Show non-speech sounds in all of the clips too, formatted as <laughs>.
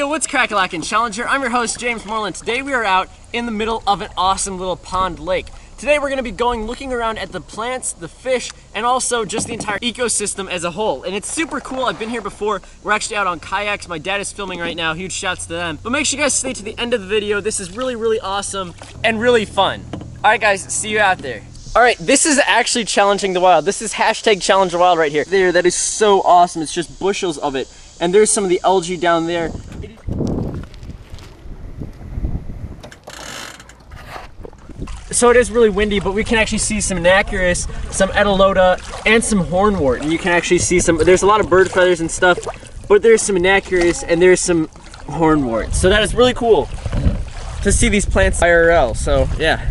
Hey, what's crackalackin' Challenger? I'm your host, James Morelan. Today we are out in the middle of an awesome little pond lake. Today we're gonna be going looking around at the plants, the fish, and also just the entire ecosystem as a whole. And it's super cool, I've been here before. We're actually out on kayaks. My dad is filming right now, huge shouts to them. But make sure you guys stay to the end of the video. This is really, really awesome and really fun. All right guys, see you out there. All right, this is actually challenging the wild. This is hashtag challenge the wild right here. There, that is so awesome. It's just bushels of it. And there's some of the algae down there. So it is really windy, but we can actually see some Anacharis, some Elodea, and some hornwort. And you can actually see some, there's a lot of bird feathers and stuff, but there's some Anacharis and there's some hornwort. So that is really cool to see these plants IRL, so yeah.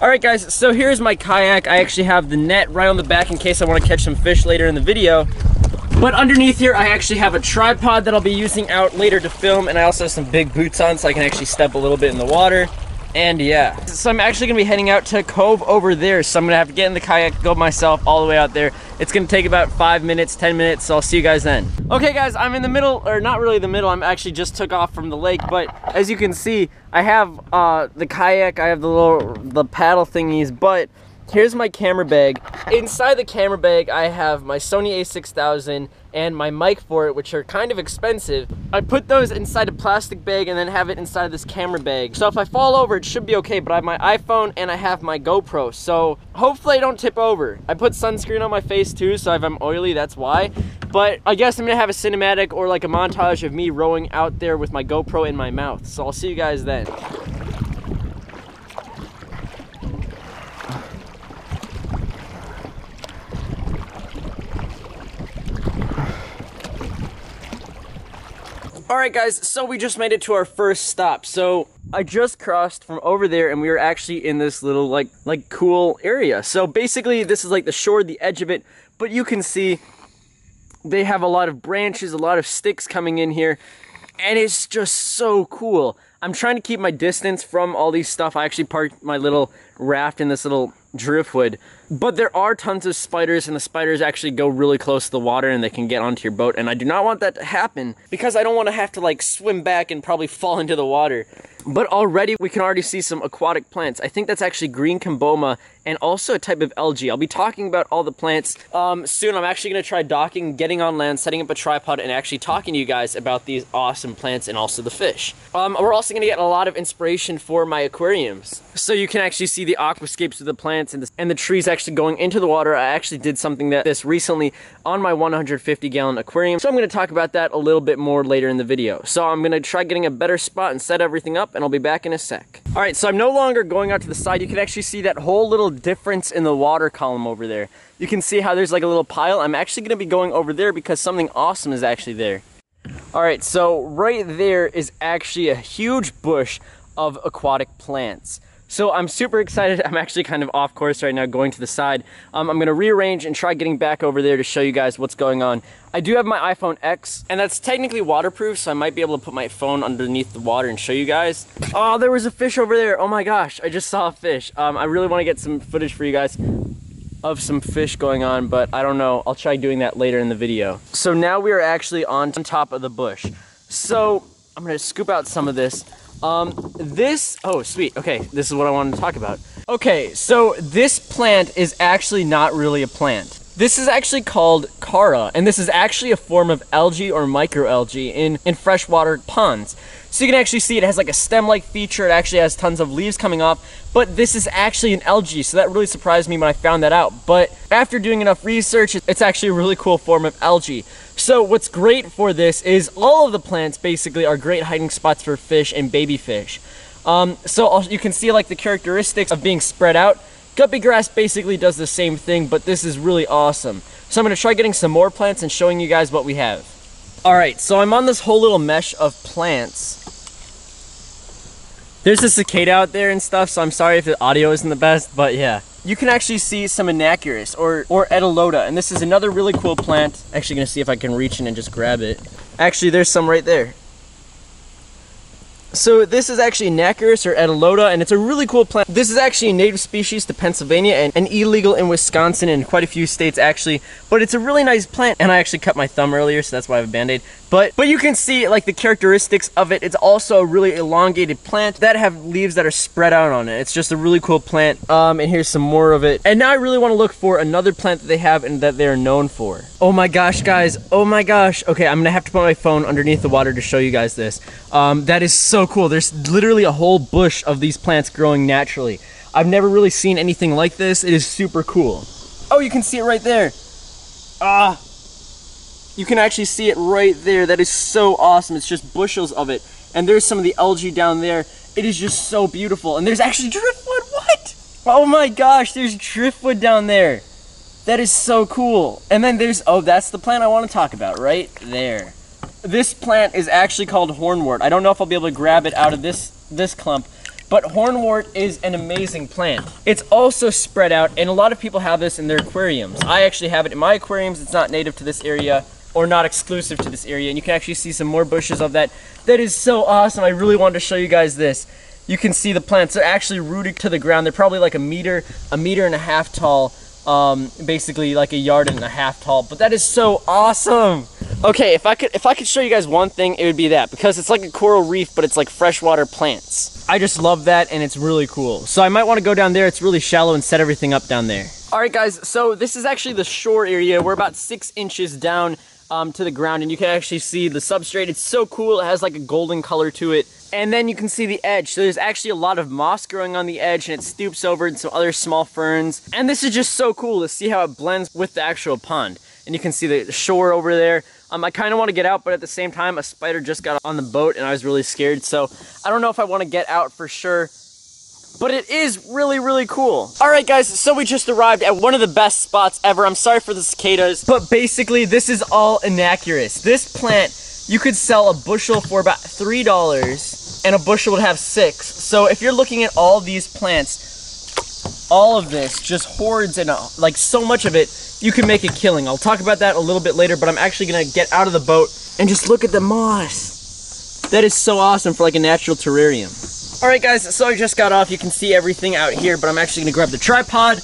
All right guys, so here's my kayak. I actually have the net right on the back in case I wanna catch some fish later in the video. But underneath here, I actually have a tripod that I'll be using out later to film, and I also have some big boots on so I can actually step a little bit in the water. And yeah, so I'm actually gonna be heading out to cove over there. So I'm gonna have to get in the kayak, go myself all the way out there. It's gonna take about five minutes, 10 minutes, so I'll see you guys then. Okay guys, I'm in the middle, or not really the middle, I'm actually just took off from the lake, but as you can see, I have uh, the kayak, I have the little, the paddle thingies, but here's my camera bag. Inside the camera bag, I have my Sony a6000 and my mic for it, which are kind of expensive. I put those inside a plastic bag and then have it inside this camera bag. So if I fall over, it should be okay, but I have my iPhone and I have my GoPro. So hopefully I don't tip over. I put sunscreen on my face too, so if I'm oily, that's why. But I guess I'm gonna have a cinematic or like a montage of me rowing out there with my GoPro in my mouth. So I'll see you guys then. All right, guys, so we just made it to our first stop. So I just crossed from over there and we were actually in this little like like cool area. So basically this is like the shore, the edge of it, but you can see they have a lot of branches, a lot of sticks coming in here, and it's just so cool. I'm trying to keep my distance from all these stuff. I actually parked my little raft in this little driftwood. But there are tons of spiders and the spiders actually go really close to the water and they can get onto your boat. And I do not want that to happen because I don't want to have to like swim back and probably <laughs> fall into the water. But already we can already see some aquatic plants. I think that's actually green cabomba and also a type of algae. I'll be talking about all the plants um, soon. I'm actually going to try docking, getting on land, setting up a tripod, and actually talking to you guys about these awesome plants and also the fish. Um, we're also going to get a lot of inspiration for my aquariums. So you can actually see the aquascapes of the plants and the, and the trees actually going into the water. I actually did something that this recently on my 150 gallon aquarium. So I'm going to talk about that a little bit more later in the video. So I'm going to try getting a better spot and set everything up and I'll be back in a sec. All right, so I'm no longer going out to the side. You can actually see that whole little difference in the water column over there. You can see how there's like a little pile. I'm actually gonna be going over there because something awesome is actually there. All right, so right there is actually a huge bush of aquatic plants. So I'm super excited. <laughs> I'm actually kind of off course right now going to the side. Um, I'm gonna rearrange and try getting back over there to show you guys what's going on. I do have my iPhone X and that's technically waterproof so I might be able to put my phone underneath the water and show you guys. Oh, there was a fish over there. Oh my gosh, I just saw a fish. Um, I really wanna get some footage for you guys of some fish going on, but I don't know. I'll try doing that later in the video. So now we are actually on top of the bush. So I'm gonna scoop out some of this. Um, this, oh sweet, okay, this is what I wanted to talk about. Okay, so this plant is actually not really a plant. This is actually called Chara, and this is actually a form of algae or microalgae in, in freshwater ponds. So you can actually see it has like a stem-like feature, it actually has tons of leaves coming off, but this is actually an algae, so that really surprised me when I found that out. But after doing enough research, it's actually a really cool form of algae. So what's great for this is all of the plants basically are great hiding spots for fish and baby fish. Um, so you can see like the characteristics of being spread out. Guppy grass basically does the same thing, but this is really awesome. So I'm gonna try getting some more plants and showing you guys what we have. All right, so I'm on this whole little mesh of plants. There's a cicada out there and stuff, so I'm sorry if the audio isn't the best, but yeah you can actually see some Anacharis or, or Elodea, and this is another really cool plant. Actually gonna see if I can reach in and just grab it. Actually, there's some right there. So this is actually Anacharis or Elodea, and it's a really cool plant. This is actually a native species to Pennsylvania and, and illegal in Wisconsin and quite a few states actually. But it's a really nice plant, and I actually cut my thumb earlier, so that's why I have a band-aid. But but you can see like the characteristics of it. It's also a really elongated plant that have leaves that are spread out on it. It's just a really cool plant. Um, and here's some more of it. And now I really want to look for another plant that they have and that they're known for. Oh my gosh, guys! Oh my gosh! Okay, I'm gonna have to put my phone underneath the water to show you guys this. Um, that is so cool. There's literally a whole bush of these plants growing naturally. I've never really seen anything like this. It is super cool. Oh, you can see it right there. Ah, you can actually see it right there. That is so awesome. It's just bushels of it. And there's some of the algae down there. It is just so beautiful. And there's actually driftwood. What? Oh my gosh, there's driftwood down there. That is so cool. And then there's, oh, that's the plant I want to talk about right there. This plant is actually called hornwort. I don't know if I'll be able to grab it out of this, this clump, but hornwort is an amazing plant. It's also spread out, and a lot of people have this in their aquariums. I actually have it in my aquariums. It's not native to this area or not exclusive to this area. And you can actually see some more bushes of that. That is so awesome. I really wanted to show you guys this. You can see the plants. They're actually rooted to the ground. They're probably like a meter, a meter and a half tall. Um, basically like a yard and a half tall. But that is so awesome. Okay, if I could if I could show you guys one thing, it would be that because it's like a coral reef, but it's like freshwater plants. I just love that and it's really cool. So I might want to go down there. It's really shallow and set everything up down there. All right, guys. So this is actually the shore area. We're about six inches down um, to the ground and you can actually see the substrate. It's so cool. It has like a golden color to it. And then you can see the edge. So there's actually a lot of moss growing on the edge and it stoops over and some other small ferns. And this is just so cool to see how it blends with the actual pond. And you can see the shore over there. Um, I kind of want to get out, but at the same time, a spider just got on the boat and I was really scared. So I don't know if I want to get out for sure but it is really, really cool. All right, guys, so we just arrived at one of the best spots ever. I'm sorry for the cicadas, but basically this is all Anacharis. This plant, you could sell a bushel for about $3 and a bushel would have six. So if you're looking at all these plants, all of this, just hordes and uh, like so much of it, you can make a killing. I'll talk about that a little bit later, but I'm actually gonna get out of the boat and just look at the moss. That is so awesome for like a natural terrarium. Alright guys, so I just got off. You can see everything out here, but I'm actually to grab the tripod,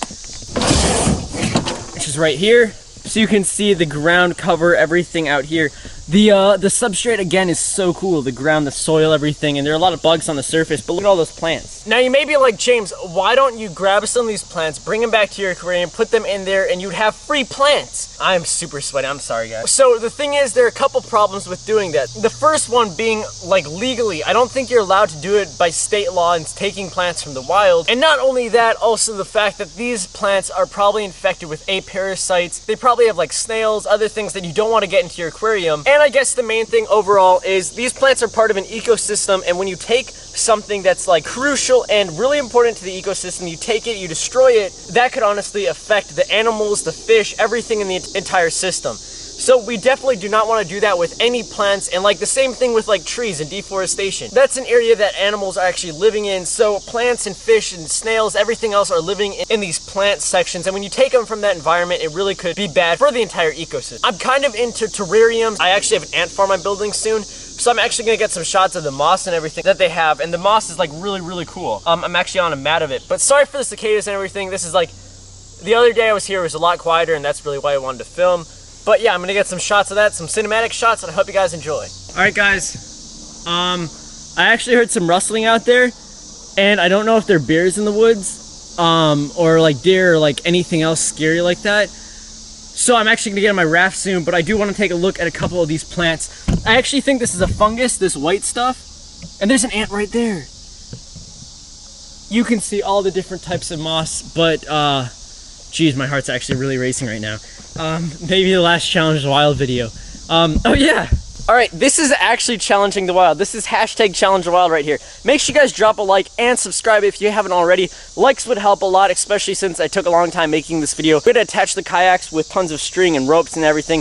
which is right here. So you can see the ground cover, everything out here. The uh, the substrate again is so cool. The ground, the soil, everything, and there are a lot of bugs on the surface. But look at all those plants. Now you may be like James, why don't you grab some of these plants, bring them back to your aquarium, put them in there, and you'd have free plants? I'm super sweaty. I'm sorry, guys. So the thing is, there are a couple problems with doing that. The first one being like legally, I don't think you're allowed to do it by state law and taking plants from the wild. And not only that, also the fact that these plants are probably infected with a parasites. They probably have like snails, other things that you don't want to get into your aquarium. And and I guess the main thing overall is these plants are part of an ecosystem and when you take something that's like crucial and really important to the ecosystem, you take it, you destroy it, that could honestly affect the animals, the fish, everything in the entire system. So we definitely do not want to do that with any plants and like the same thing with like trees and deforestation. That's an area that animals are actually living in. So plants and fish and snails, everything else are living in these plant sections. And when you take them from that environment, it really could be bad for the entire ecosystem. I'm kind of into terrariums. I actually have an ant farm I'm building soon. So I'm actually gonna get some shots of the moss and everything that they have. And the moss is like really, really cool. Um, I'm actually on a mat of it. But sorry for the cicadas and everything. This is like, the other day I was here, it was a lot quieter and that's really why I wanted to film. But yeah, I'm gonna get some shots of that, some cinematic shots, and I hope you guys enjoy. All right, guys. Um, I actually heard some rustling out there, and I don't know if they're bears in the woods, um, or like deer, or like anything else scary like that. So I'm actually gonna get on my raft soon, but I do want to take a look at a couple of these plants. I actually think this is a fungus, this white stuff, and there's an ant right there. You can see all the different types of moss, but uh, geez, my heart's actually really racing right now. Um, maybe the last challenge the wild video. Um, oh yeah. All right, this is actually challenging the wild. This is hashtag challenge the wild right here. Make sure you guys drop a like and subscribe if you haven't already. Likes would help a lot, especially since I took a long time making this video. We're gonna attach the kayaks with tons of string and ropes and everything.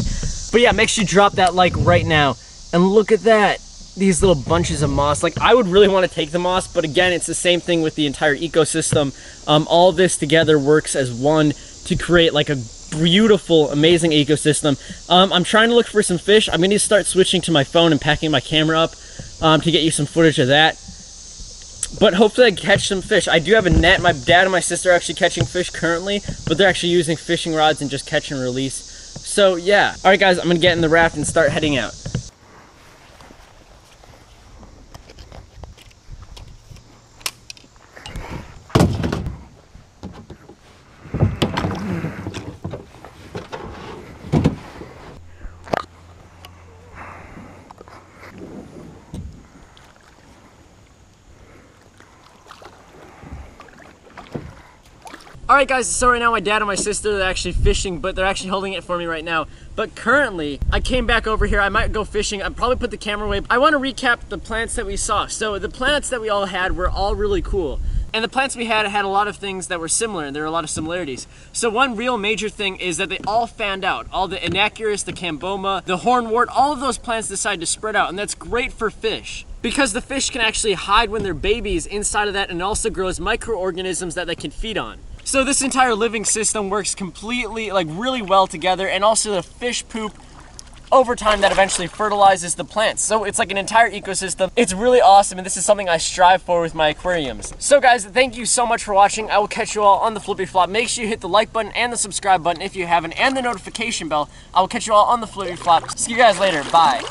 But yeah, make sure you drop that like right now. And look at that these little bunches of moss. Like I would really want to take the moss, but again, it's the same thing with the entire ecosystem. Um, all this together works as one to create like a beautiful, amazing ecosystem. Um, I'm trying to look for some fish. I'm going to start switching to my phone and packing my camera up um, to get you some footage of that. but hopefully I catch some fish. I do have a net. My dad and my sister are actually catching fish currently, but they're actually using fishing rods and just catch and release. So yeah. All right, guys, I'm gonna get in the raft and start heading out. All right, guys, so right now my dad and my sister, they're actually fishing, but they're actually holding it for me right now. But currently, I came back over here. I might go fishing. I'd probably put the camera away. I want to recap the plants that we saw. So the plants that we all had were all really cool. And the plants we had had a lot of things that were similar, and there were a lot of similarities. So one real major thing is that they all fanned out. All the Anacharis, the Cabomba, the hornwort, all of those plants decided to spread out, and that's great for fish because the fish can actually hide when they're babies inside of that and also grows microorganisms that they can feed on. So this entire living system works completely, like really well together and also the fish poop over time that eventually fertilizes the plants. So it's like an entire ecosystem. It's really awesome and this is something I strive for with my aquariums. So guys, thank you so much for watching. I will catch you all on the flippy flop. Make sure you hit the like button and the subscribe button if you haven't and the notification bell. I will catch you all on the flippy flop. See you guys later. Bye.